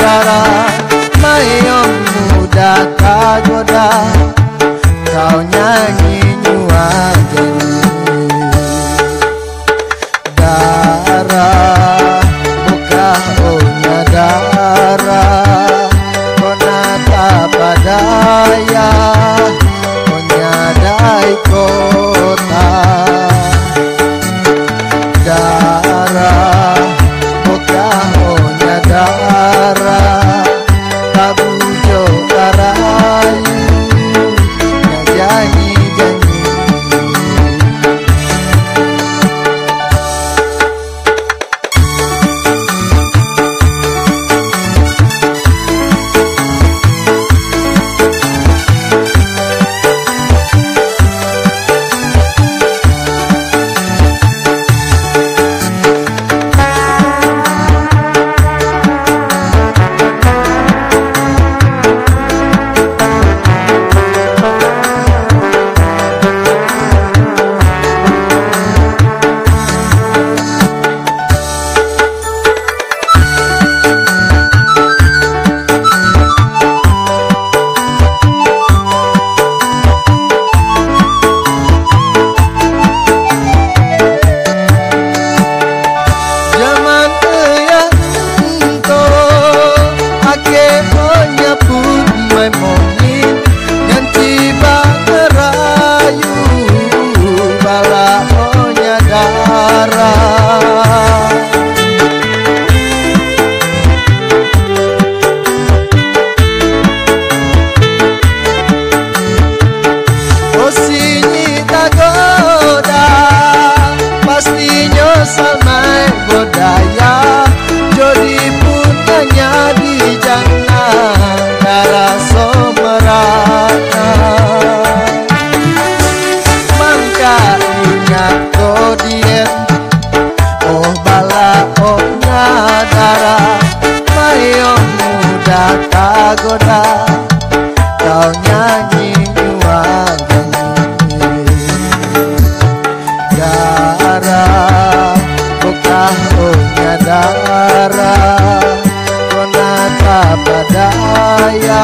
dara Mayom muda kagoda Kau nyanyi rasa merata. Mangka ingat kau diem Oh bala oh nadara. Mayong muda tagoda mapadaya